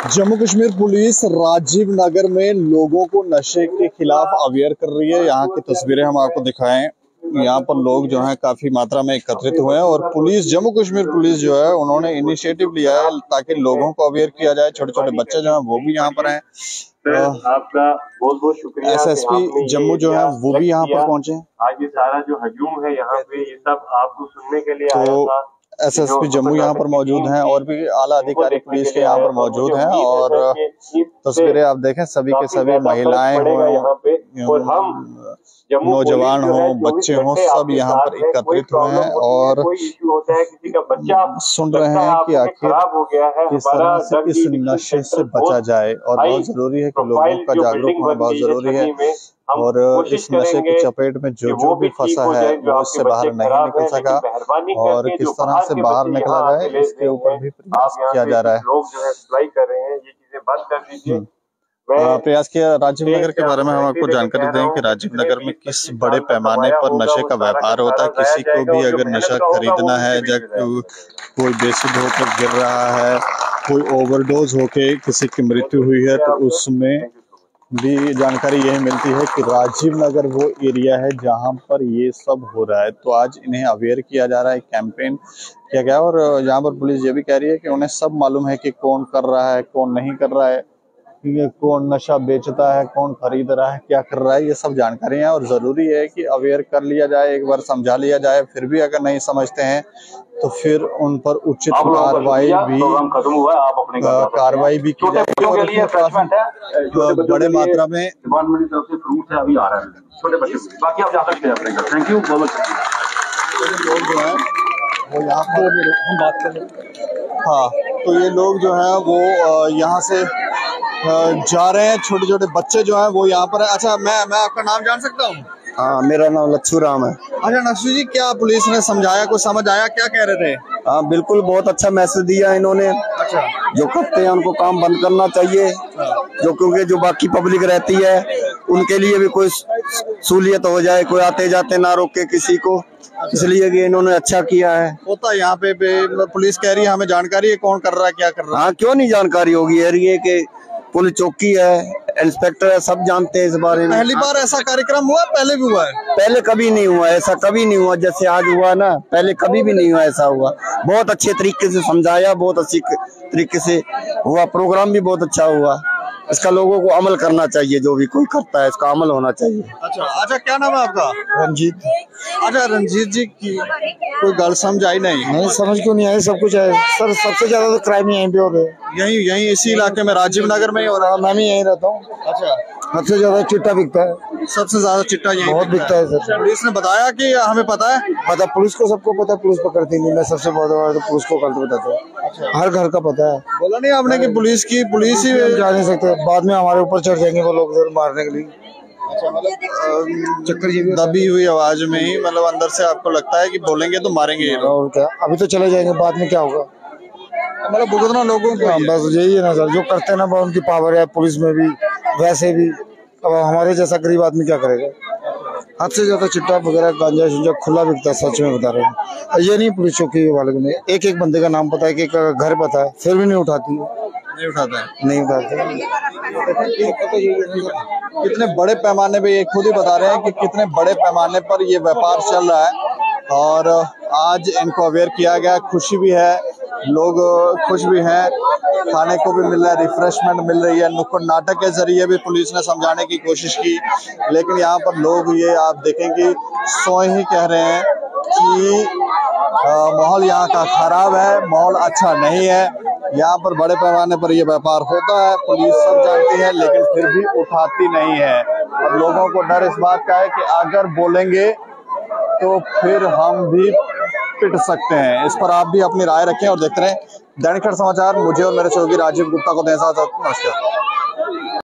Jammu Kashmir police Rajiv Nagar में लोगों को नशे के खिलाफ अवेयर कर रही है। यहाँ की तस्वीरें हम आपको दिखाएँ। यहाँ पर लोग जो हैं काफ़ी मात्रा में एकत्रित हुए हैं और पुलिस जम्मू कश्मीर पुलिस जो है उन्होंने इनिशिएटिव लिया है ताकि लोगों को अवेयर किया जाए। छोटे छोटे बच्चे जो हैं वो भी यहाँ पर हैं। आपका बहुत बहुत शुक्रिया एसएसपी जम्मू जो है वो भी यहाँ पर पहुँचे आज ये सारा जो हजूम है यहाँ पे ये सब आपको सुनने के लिए आया तो था। एसएसपी जम्मू यहाँ पर मौजूद हैं और भी आला अधिकारी पुलिस के यहाँ पर मौजूद हैं और तस्वीरें आप देखें सभी के सभी महिलाएँ हों नौजवान हो बच्चे हों सब यहाँ पर एकत्रित हुए हैं और सुन रहे हैं कि आखिर किस तरह से इस नशे से बचा जाए और बहुत ज़रूरी है कि लोगों का जागरूक होना बहुत ज़रूरी है। और इस नशे की चपेट में जो जो भी फंसा है वो इससे बाहर नहीं निकल सका और किस तरह से बाहर निकला जाए इसके ऊपर भी प्रयास किया जा रहा है। लोग जो है सिलाई कर रहे हैं ये चीज़ें बंद कर दीजिए। हम्म। प्रयास किया राजीव नगर के बारे में हम आपको जानकारी दें कि राजीव नगर में किस बड़े पैमाने पर नशे का व्यापार होता है किसी को भी अगर नशा खरीदना है या कोई बेसुध होकर गिर रहा है कोई ओवरडोज होके किसी की मृत्यु हुई है तो उसमें भी जानकारी यही मिलती है कि राजीव नगर वो एरिया है जहाँ पर ये सब हो रहा है। तो आज इन्हें अवेयर किया जा रहा है, कैंपेन किया गया और यहाँ पर पुलिस ये भी कह रही है कि उन्हें सब मालूम है कि कौन कर रहा है, कौन नहीं कर रहा है। ये कौन नशा बेचता है कौन खरीद रहा है क्या कर रहा है ये सब जानकारी है और ज़रूरी है कि अवेयर कर लिया जाए एक बार समझा लिया जाए फिर भी अगर नहीं समझते हैं तो फिर उन पर उचित कार्रवाई भी कार्रवाई भी की जाएगी और बड़े मात्रा में की तरफ़ से फ्रूट है अभी आ रहा है छोटे बच्चे बाकी आप जाकर के पड़ेगा थैंक यू जो है वो यहाँ पर हम बात करें हाँ। तो ये लोग जो है वो यहाँ से जा रहे हैं छोटे छोटे बच्चे जो हैं वो यहाँ पर है। अच्छा मैं मैं आपका नाम जान सकता हूँ? हाँ मेरा नाम लच्छू राम है। अच्छा नक्सू जी क्या पुलिस ने समझाया कुछ समझ आया? क्या कह रहे थे? हाँ बिल्कुल बहुत अच्छा मैसेज दिया इन्होंने। अच्छा। जो करते हैं उनको काम बंद करना चाहिए। जो क्योंकि जो बाकी पब्लिक रहती है उनके लिए भी कोई सहूलियत हो जाए कोई आते जाते ना रोके किसी को। इसलिए कि इन्होंने अच्छा किया है। होता यहाँ पे, पे पुलिस कह रही है हमें जानकारी है कौन कर रहा है क्या कर रहा है? हाँ क्यों नहीं जानकारी होगी? ये कि पुलिस चौकी है इंस्पेक्टर है सब जानते हैं इस बारे में। पहली बार ऐसा कार्यक्रम हुआ पहले भी हुआ है? पहले कभी नहीं हुआ ऐसा कभी नहीं हुआ जैसे आज हुआ ना पहले कभी भी नहीं हुआ ऐसा हुआ। बहुत अच्छे तरीके से समझाया बहुत अच्छी तरीके से हुआ प्रोग्राम भी बहुत अच्छा हुआ। इसका लोगों को अमल करना चाहिए जो भी कोई करता है इसका अमल होना चाहिए। अच्छा अच्छा क्या नाम है आपका? रंजीत। अच्छा रंजीत जी की कोई गल समझ आई नहीं? नहीं समझ क्यों नहीं आई? सब कुछ है। सर सबसे ज़्यादा तो क्राइम यहीं पे हो रहे यही यही इसी इलाके में राजीव नगर में ही हो रहा मैं भी यहीं रहता हूँ। अच्छा। सबसे ज़्यादा चिट्टा बिकता है। सबसे ज़्यादा चिट्टा यही बहुत बिकता है। सर। पुलिस ने बताया कि हमें पता है? पता पुलिस को सबको पता पुलिस पकड़ती नहीं। मैं सबसे बहुत तो पुलिस को गलत बताता हूँ। हर घर का पता है। बोला नहीं आपने कि पुलिस की पुलिस ही जा नहीं सकते। बाद में हमारे ऊपर चढ़ जाएँगे वो लोग मारने के लिए। अच्छा मतलब चक्कर ये दबी हुई आवाज़ में ही मतलब अंदर से आपको लगता है कि बोलेंगे तो मारेंगे और क्या? अभी तो चले जाएँगे बाद में क्या होगा? मतलब भुगतना लोगों को बस यही है ना सर। जो करते हैं ना उनकी पावर है पुलिस में भी। वैसे भी अब हमारे जैसा गरीब आदमी क्या करेगा? हद से ज़्यादा चिट्टा वगैरह गांजा शुंजा खुला बिकता है सच में बता रहे हैं। ये नहीं पुलिस चौकी वाले को एक एक बंदे का नाम पता है कि घर पता है फिर भी नहीं उठाती। नहीं उठाता है। नहीं उठाते। कितने बड़े पैमाने पे ये खुद ही बता रहे हैं कि कितने बड़े पैमाने पर ये व्यापार चल रहा है। और आज इनको अवेयर किया गया खुशी भी है लोग खुश भी हैं, खाने को भी मिल रहा है रिफ्रेशमेंट मिल रही है। नुक्कड़ नाटक के ज़रिए भी पुलिस ने समझाने की कोशिश की, लेकिन यहाँ पर लोग ये आप देखेंगे, सोए ही कह रहे हैं कि माहौल यहाँ का खराब है, माहौल अच्छा नहीं है। यहाँ पर बड़े पैमाने पर यह व्यापार होता है, पुलिस सब जानती है, लेकिन फिर भी उठाती नहीं है। अब लोगों को डर इस बात का है कि अगर बोलेंगे तो फिर हम भी पिट सकते हैं। इस पर आप भी अपनी राय रखें और देखते रहें। दैनिक समाचार, मुझे और मेरे सहयोगी राजीव गुप्ता को दें साथ नमस्कार।